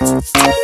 Thank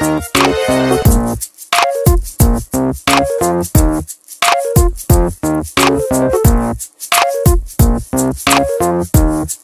Thank you.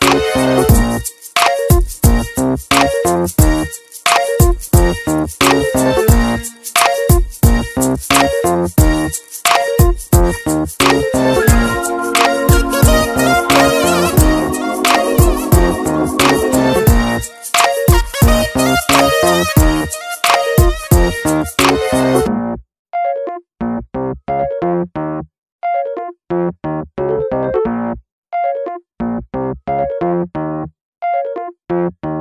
Thank you.